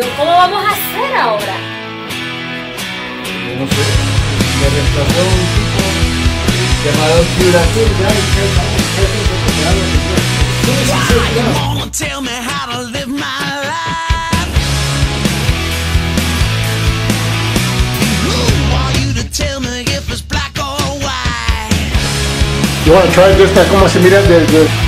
¿Cómo vamos a hacer ahora? Yo no sé. Me reemplazó un tipo llamado Curatur, que tell me how to live my life? Who are you to tell me if it's black or white? You want to try this? ¿Cómo se mira desde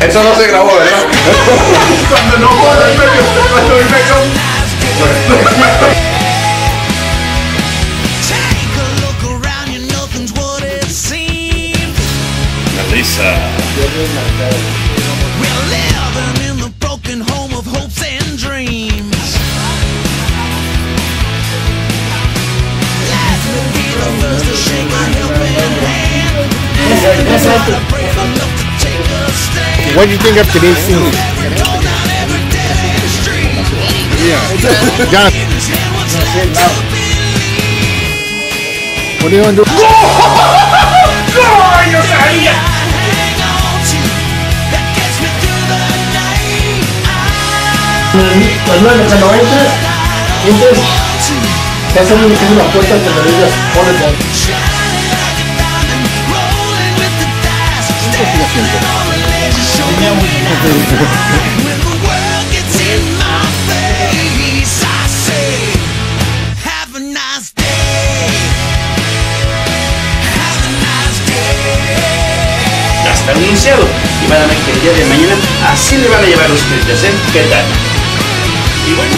Eso no se grabó, ¿verdad? Cuando no puedo en medio, cuando en medio. Take a look around you, nothing's what it seems. Melissa. We're living in the broken home of hopes and dreams. Let's be the first to shake a helping hand. What do you think of today's scene? Go down every dead end street. John, In his hand was to believe. what are you going to do? hang on to that gets me through the night. I Cuando cuando entres, entres, te hacen un una puerta que le digas, pon it down. shining like Ya está anunciado. Y van a ver que el día de mañana así le van a llevar los clientes, ¿eh? ¿Qué tal? Y bueno,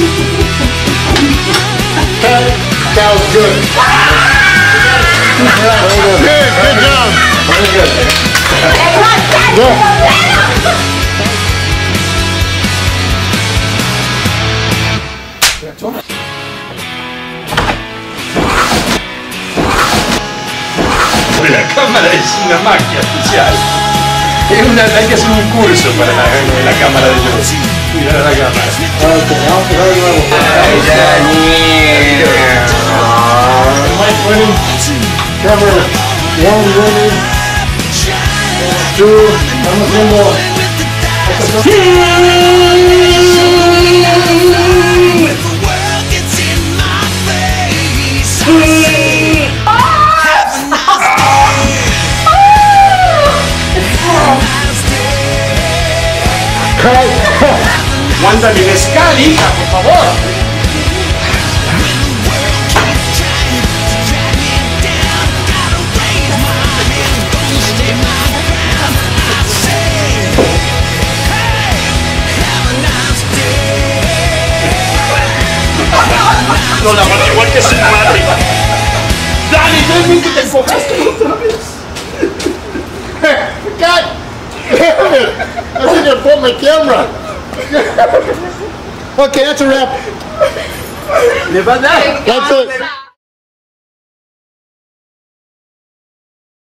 That was good. Good, good job. Cámara es una magia especial. Es una, hay que hacer un curso para la, la cámara de luz. Mirar a la cámara. Ok, vamos a de nuevo. Ay, running. Camera one running. Two. Estamos haciendo. Hey, have a nice day. No la mata igual que su madre. Dani, ven, que te enfocaste otra vez. God damn it! I think I broke my camera. Okay, that's a wrap. Va a. That's it.